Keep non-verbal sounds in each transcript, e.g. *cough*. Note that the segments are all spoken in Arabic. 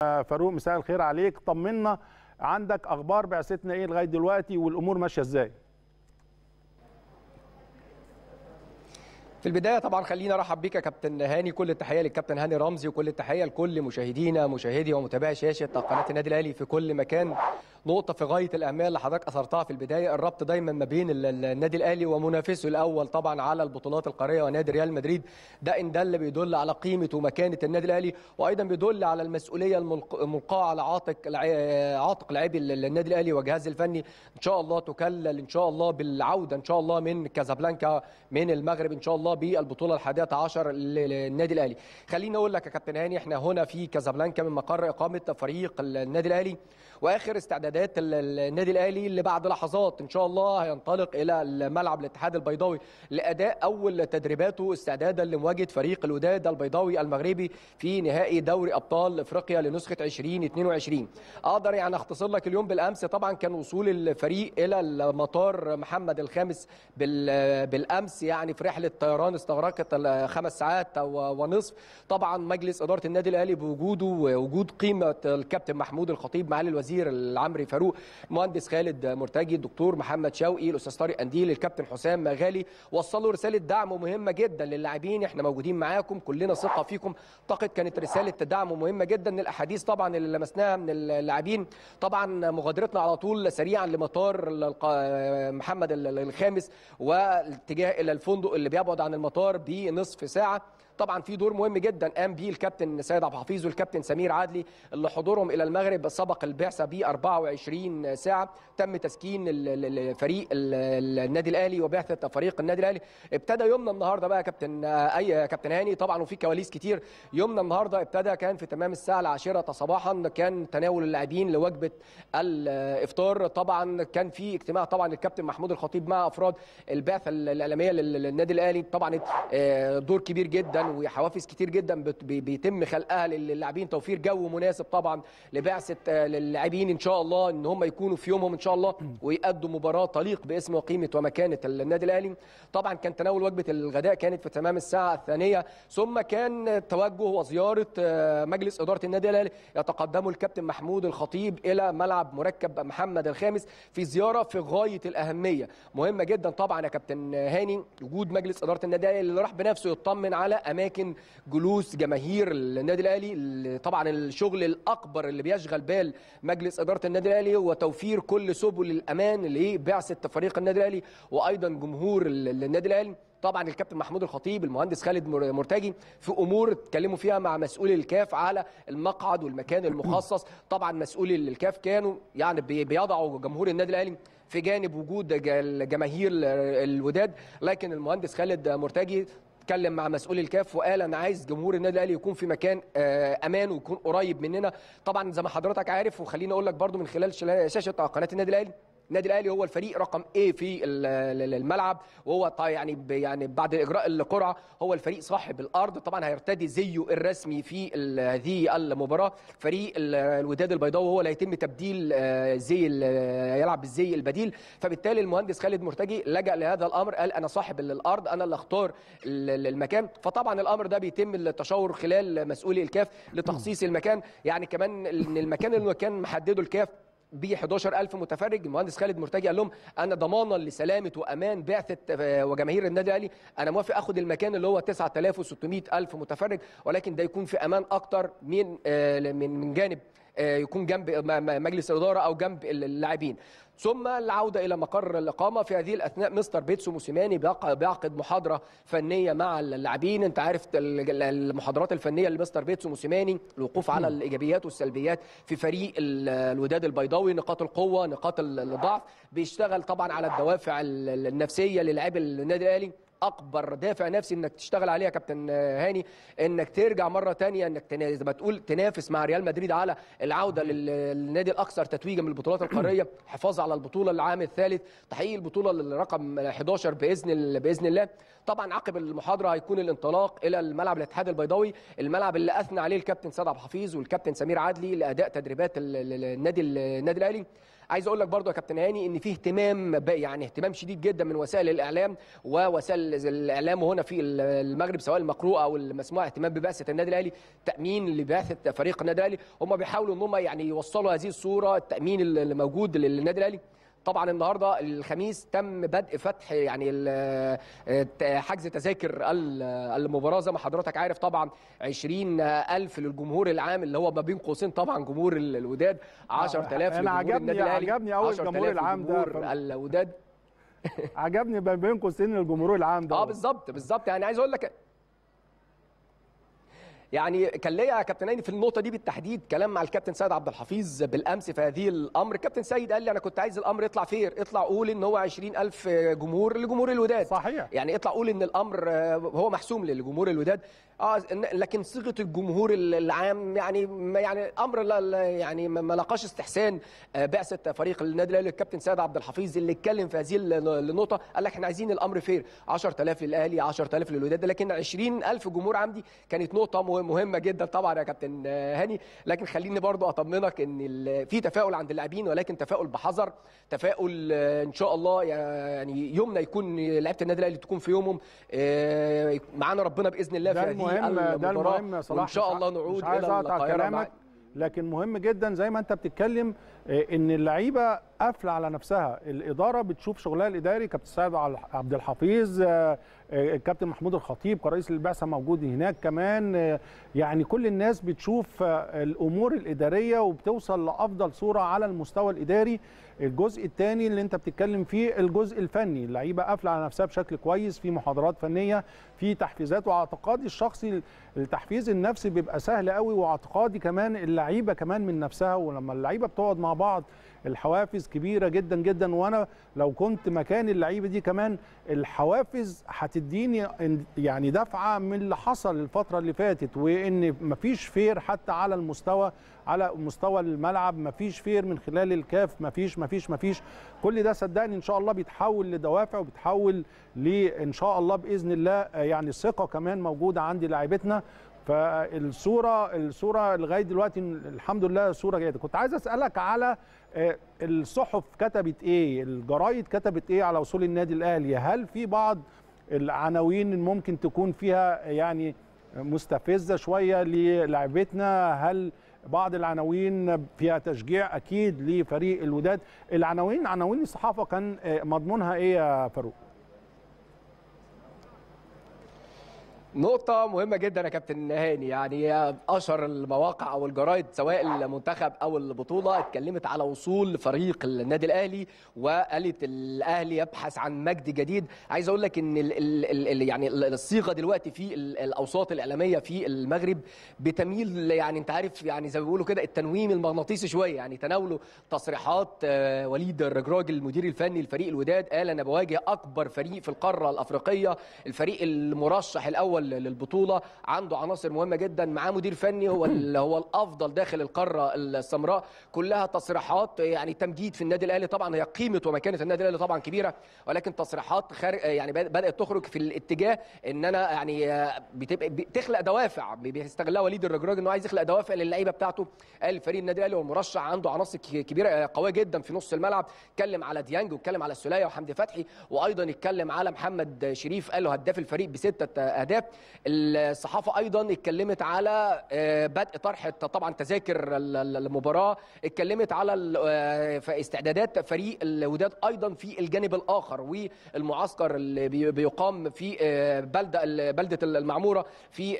فاروق مساء الخير عليك. طمنا عندك أخبار بعثتنا إيه لغاية دلوقتي والأمور ماشية إزاي؟ في البداية طبعا خلينا أرحب بيك يا كابتن هاني كل التحية للكابتن هاني رمزي وكل التحية لكل مشاهدينا مشاهدي ومتابعي شاشة قناة النادي الأهلي في كل مكان. نقطة في غاية الأهمية اللي حضرتك أثرتها في البداية الربط دايما ما بين النادي الأهلي ومنافسه الأول طبعا على البطولات القارية ونادي ريال مدريد. ده إن دل بيدل على قيمه ومكانة النادي الأهلي وأيضا بيدل على المسؤولية الملقاة على عاتق عاتق لاعبي النادي الأهلي وجهازه الفني. إن شاء الله تكلل إن شاء الله بالعودة إن شاء الله من كازابلانكا من المغرب إن شاء الله بالبطولة الحادية عشر للنادي الأهلي. خليني أقول لك يا كابتن هاني إحنا هنا في كازابلانكا من مقر إقامة فريق النادي الأهلي وآخر استعدادات النادي الأهلي اللي بعد لحظات إن شاء الله هينطلق إلى الملعب الاتحاد البيضاوي لأداء أول تدريباته استعدادا لمواجهة فريق الوداد البيضاوي المغربي في نهائي دوري أبطال إفريقيا لنسخة 2022 أقدر يعني أختصر لك اليوم بالأمس طبعا كان وصول الفريق إلى المطار محمد الخامس بالأمس يعني في رحلة طيران استغرقت خمس ساعات ونصف. طبعا مجلس إدارة النادي الأهلي بوجوده ووجود قيمة الكابتن محمود الخطيب معالي الوزير العمري فاروق مهندس خالد مرتجي الدكتور محمد شوقي الأستاذ طارق قنديل الكابتن حسام مغالي. وصلوا رسالة دعم مهمة جدا للاعبين إحنا موجودين معاكم كلنا ثقة فيكم. اعتقد كانت رسالة دعم مهمة جدا الاحاديث طبعا اللي لمسناها من اللاعبين. طبعا مغادرتنا على طول سريعا لمطار محمد الخامس واتجاه إلى الفندق اللي بيبعد عن المطار بنصف ساعة. طبعا في دور مهم جدا. قام به الكابتن سيد عبد الحفيظ والكابتن سمير عدلي اللي حضورهم إلى المغرب سبق البعثة ب 24 ساعة. تم تسكين فريق النادي الأهلي وبعثة فريق النادي الأهلي. ابتدى يومنا النهارده بقى كابتن أي كابتن هاني. طبعا وفي كواليس كتير. يومنا النهارده ابتدى كان في تمام الساعة العاشرة صباحا كان تناول اللاعبين لوجبة الإفطار. طبعا كان في اجتماع طبعا الكابتن محمود الخطيب مع أفراد البعثة الإعلامية للنادي الأهلي. طبعا دور كبير جدا وحوافز كتير جدا بيتم خلقها للاعبين. توفير جو مناسب طبعا لبعثة اللاعبين إن شاء الله إن هم يكونوا في يومهم إن شاء الله ويأدوا مباراة تليق باسم وقيمة ومكانة النادي الأهلي. طبعا كان تناول وجبة الغداء كانت في تمام الساعة الثانية ثم كان توجه وزيارة مجلس إدارة النادي الأهلي يتقدمه الكابتن محمود الخطيب إلى ملعب مركب محمد الخامس في زيارة في غاية الأهمية. مهمه جدا طبعا يا كابتن هاني وجود مجلس إدارة النادي الأهلي اللي راح بنفسه يطمن على أماكن جلوس جماهير النادي الأهلي طبعا الشغل الأكبر اللي بيشغل بال مجلس إدارة النادي الأهلي هو توفير كل سبل الأمان لبعثة فريق النادي الأهلي وأيضا جمهور النادي الأهلي. طبعا الكابتن محمود الخطيب المهندس خالد مرتجي في أمور اتكلموا فيها مع مسؤولي الكاف على المقعد والمكان المخصص. طبعا مسؤولي الكاف كانوا يعني بيضعوا جمهور النادي الأهلي في جانب وجود جماهير الوداد. لكن المهندس خالد مرتجي اتكلم مع مسؤول الكاف وقال أنا عايز جمهور النادي الأهلي يكون في مكان أمان ويكون قريب مننا. طبعا زي ما حضرتك عارف وخليني أقول لك برده من خلال شاشة قناة النادي الأهلي النادي الاهلي هو الفريق رقم إيه في الملعب وهو يعني يعني بعد إجراء القرعه هو الفريق صاحب الأرض. طبعا هيرتدي زيه الرسمي في هذه المباراة. فريق الوداد البيضاوي هو اللي هيتم تبديل زي يلعب بالزي البديل. فبالتالي المهندس خالد مرتجي لجأ لهذا الأمر قال أنا صاحب الأرض أنا اللي أختار المكان. فطبعا الأمر ده بيتم التشاور خلال مسؤولي الكاف لتخصيص المكان. يعني كمان المكان اللي كان محدده الكاف ب 11000 متفرج. المهندس خالد مرتجي قال لهم أنا ضمانا لسلامة وأمان بعثة وجماهير النادي الأهلي. أنا موافق آخد المكان اللي هو 9600 ألف متفرج ولكن ده يكون في أمان أكتر من من جانب يكون جنب مجلس الإدارة أو جنب اللاعبين. ثم العودة إلى مقر الإقامة في هذه الأثناء. مستر بيتسو موسيماني بيعقد محاضرة فنية مع اللاعبين. أنت عارف المحاضرات الفنية لمستر بيتسو موسيماني الوقوف على الإيجابيات والسلبيات في فريق الوداد البيضاوي. نقاط القوة نقاط الضعف. بيشتغل طبعا على الدوافع النفسية للاعبي النادي الأهلي. أكبر دافع نفسي إنك تشتغل عليه يا كابتن هاني إنك ترجع مرة تانية إنك زي ما تقول تنافس مع ريال مدريد على العودة للنادي الاكثر تتويجا من البطولات القارية. الحفاظ على البطولة العام الثالث. تحقيق البطولة الرقم 11 بإذن بإذن الله. طبعا عقب المحاضرة هيكون الانطلاق إلى الملعب الاتحاد البيضاوي الملعب اللي أثنى عليه الكابتن سيد عبد الحفيظ والكابتن سمير عدلي لأداء تدريبات النادي النادي الأهلي. عايز أقول لك برضو يا كابتن هاني ان في اهتمام يعني اهتمام شديد جدا من وسائل الاعلام ووسائل الاعلام هنا في المغرب سواء المقروءة أو المسموعة اهتمام ببعثة النادي الأهلي تأمين لبعثة فريق النادي الأهلي. هم بيحاولوا إن هم يعني يوصلوا هذه الصورة التامين اللي موجود للنادي الأهلي. طبعا النهارده الخميس تم بدء فتح يعني ال- حجز تذاكر ال- المباراة. زي ما حضرتك عارف طبعا 20000 للجمهور العام اللي هو ما بين قوسين طبعا جمهور ال- الوداد. 10000 أنا لجمهور عجبني- النادي الأهلي عجبني 10,000 الجمهور العام ده. الوداد. عجبني ما بين قوسين الجمهور العام ده. آه بالظبط بالظبط. يعني عايز أقول لك يعني كان ليا يا كابتن هاني في النقطة دي بالتحديد كلام مع الكابتن سيد عبد الحفيظ بالأمس في هذه الأمر. الكابتن سيد قال لي أنا كنت عايز الأمر يطلع فير اطلع قول إن هو 20000 جمهور لجمهور الوداد. صحيح. يعني اطلع قول إن الأمر هو محسوم لجمهور الوداد. آه لكن صيغة الجمهور العام يعني ما- يعني أمر لا يعني ما لقاش استحسان. آه، بعثه فريق النادي الأهلي الكابتن سيد عبد الحفيظ اللي اتكلم في هذه ال- النقطه قال لك إحنا عايزين الأمر فير. 10000 للأهلي 10000 للوداد لكن 20000 جمهور عام دي كانت نقطة مه- مهمة جدا طبعا يا كابتن آه، هاني. لكن خليني برضو أطمنك إن في تفاؤل عند اللاعبين ولكن تفاؤل بحذر. تفاؤل آه، إن شاء الله يعني يومنا يكون لعيبة النادي الأهلي تكون في يومهم. معانا ربنا بإذن الله في هذه المهم ده المهم يا صلاح وان شاء الله نعود مش عايز إلى القاهره كلامك لكن مهم جدا زي ما أنت بتتكلم آه، إن اللعيبة قافلة على نفسها. الإدارة بتشوف شغلها الإداري كابتن سيد عبد الحفيظ آه، آه، الكابتن محمود الخطيب كرئيس البعثة موجود هناك كمان. آه، يعني كل الناس بتشوف آه، الأمور الإدارية وبتوصل لأفضل صورة على المستوى الإداري. الجزء الثاني اللي أنت بتتكلم فيه الجزء الفني. اللعيبة قافلة على نفسها بشكل كويس في محاضرات فنية في تحفيزات. واعتقادي الشخصي التحفيز النفسي بيبقى سهل قوي واعتقادي كمان اللعيبة كمان من نفسها. ولما اللعيبة بتقعد مع بعض الحوافز كبيرة جدا جدا وأنا لو كنت مكان اللعيبة دي كمان الحوافز هتديني يعني دفعة من اللي حصل الفترة اللي فاتت وإن مفيش فير حتى على المستوى على مستوى الملعب مفيش فير من خلال الكاف مفيش مفيش مفيش. كل ده صدقني إن شاء الله بيتحول لدوافع وبيتحول لإن شاء الله بإذن الله يعني ثقة كمان موجودة عند لاعيبتنا فالصوره الصورة لغاية دلوقتي الحمد لله صورة جيدة. كنت عايز أسألك على آه، الصحف كتبت إيه؟ الجرايد كتبت إيه على وصول النادي الأهلي؟ هل في بعض العناوين ممكن تكون فيها يعني مستفزة شوية للاعبتنا؟ هل بعض العناوين فيها تشجيع؟ أكيد لفريق الوداد. العناوين عناوين الصحافة كان آه، مضمونها إيه يا فاروق؟ نقطة مهمة جدا يا كابتن هاني. يعني أشهر المواقع أو الجرايد سواء المنتخب أو البطولة اتكلمت على وصول فريق النادي الأهلي وقالت الأهلي يبحث عن مجد جديد. عايز أقول لك إن ال ال ال يعني ال- الصيغة دلوقتي في ال- الأوساط الإعلامية في المغرب بتميل يعني أنت عارف يعني زي ما بيقولوا كده التنويم المغناطيسي شوية. يعني تناولوا تصريحات آه، وليد الرجراج المدير الفني لفريق الوداد قال أنا بواجه أكبر فريق في القارة الأفريقية الفريق المرشح الأول للبطولة. عنده عناصر مهمة جدا. معاه مدير فني هو هو الأفضل داخل القارة السمراء. كلها تصريحات يعني تمجيد في النادي الأهلي. طبعا هي قيمة ومكانة النادي الأهلي طبعا كبيرة. ولكن تصريحات خارج يعني بد- بدأت تخرج في الاتجاه إن أنا يعني آه، بتبقى بتخلق دوافع. بيستغلها وليد الرجراج انه عايز يخلق دوافع للعيبة بتاعته. قال فريق النادي الأهلي هو مرشح. عنده عناصر كبيرة آه، قوية جدا في نص الملعب. اتكلم على ديانج واتكلم على السوليه وحمدي فتحي. وأيضا اتكلم على محمد شريف. قال له هداف الفريق بستة أهداف. الصحافة أيضا اتكلمت على آه، بدء طرح طبعا تذاكر ال- ال- المباراة اتكلمت على آه، استعدادات فريق الوداد أيضا في الجانب الآخر والمعسكر اللي بي- بيقام في آه، بلدة بلده المعمورة في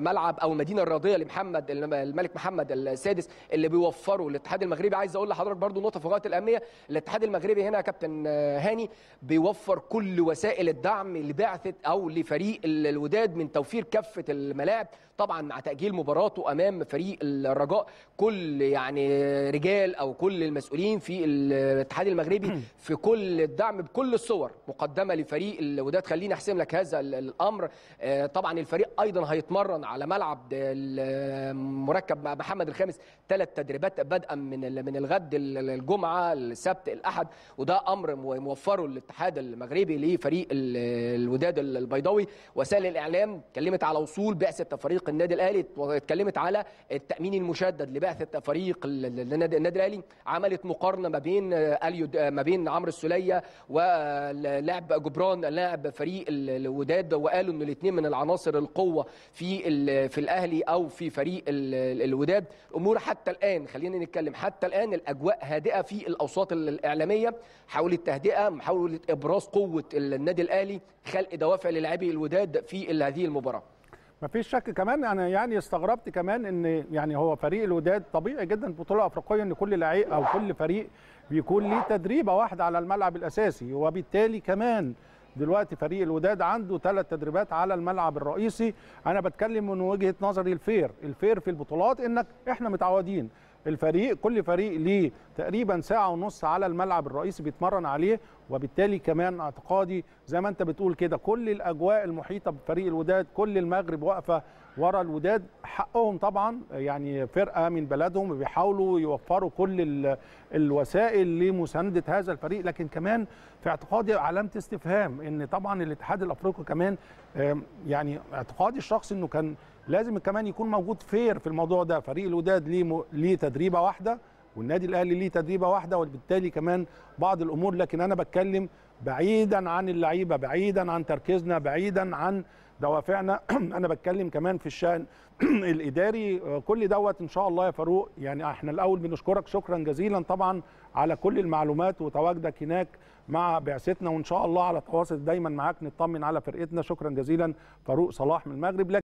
ملعب أو المدينة الرياضية لمحمد الملك محمد السادس اللي بيوفره الاتحاد المغربي. عايز أقول لحضرتك برضو نقطة في غاية الأهمية الاتحاد المغربي هنا يا كابتن هاني بيوفر كل وسائل الدعم لبعثة أو لفريق ال- الوداد من توفير كافة الملاعب طبعا مع تأجيل مباراته أمام فريق الرجاء كل يعني رجال أو كل المسؤولين في الاتحاد المغربي *clears throat* في كل الدعم بكل الصور مقدمة لفريق الوداد خليني أحسم لك هذا ال- الأمر. آه، طبعا الفريق أيضا هيتمرن على ملعب مركب محمد الخامس ثلاث تدريبات بدءا من من الغد ال- الجمعة السبت الأحد. وده أمر مو- موفره الاتحاد المغربي لفريق ال- الوداد البيضاوي. وسائل الإعلام الإعلام اتكلمت على وصول بعثه فريق النادي الأهلي واتكلمت على التأمين المشدد لبعثه فريق ال- ال- النادي الأهلي. عملت مقارنة ما بين أليو ما بين عمرو السولية ولاعب جبران لاعب فريق ال- الوداد وقالوا إن الاثنين من العناصر القوة في في الأهلي أو في فريق ال- ال- الوداد. أمور حتى الآن خلينا نتكلم حتى الآن الأجواء هادئة في الأوساط ال- الإعلامية. محاوله تهدئة محاوله إبراز قوة النادي الأهلي خلق دوافع للاعبي الوداد في ال- هذه المباراة. ما فيش شك كمان أنا يعني استغربت كمان إن يعني هو فريق الوداد طبيعي جدا في البطوله الافريقيه إن كل لعيب أو كل فريق بيكون ليه تدريبة واحدة على الملعب الأساسي وبالتالي كمان دلوقتي فريق الوداد عنده ثلاث تدريبات على الملعب الرئيسي. أنا بتكلم من وجهة نظري الفير الفير في البطولات إنك إحنا متعودين الفريق كل فريق ليه تقريبا ساعة ونص على الملعب الرئيسي بيتمرن عليه وبالتالي كمان اعتقادي زي ما انت بتقول كده كل الأجواء المحيطة بفريق الوداد كل المغرب واقفة ورا الوداد حقهم طبعا يعني فرقة من بلدهم بيحاولوا يوفروا كل ال- الوسائل لمساندة هذا الفريق لكن كمان في اعتقادي علامة استفهام إن طبعا الاتحاد الأفريقي كمان يعني اعتقادي الشخصي إنه كان لازم كمان يكون موجود فير في الموضوع ده. فريق الوداد ليه م- ليه تدريبة واحدة والنادي الأهلي ليه تدريبة واحدة وبالتالي كمان بعض الأمور. لكن أنا بتكلم بعيدا عن اللعيبة بعيدا عن تركيزنا بعيدا عن دوافعنا. *clears throat* أنا بتكلم كمان في الشأن *clears throat* الإداري. كل دوت إن شاء الله يا فاروق يعني إحنا الأول بنشكرك شكرا جزيلا طبعا على كل المعلومات وتواجدك هناك مع بعثتنا. وإن شاء الله على تواصل دايما معاك نطمن على فرقتنا. شكرا جزيلا فاروق صلاح من المغرب.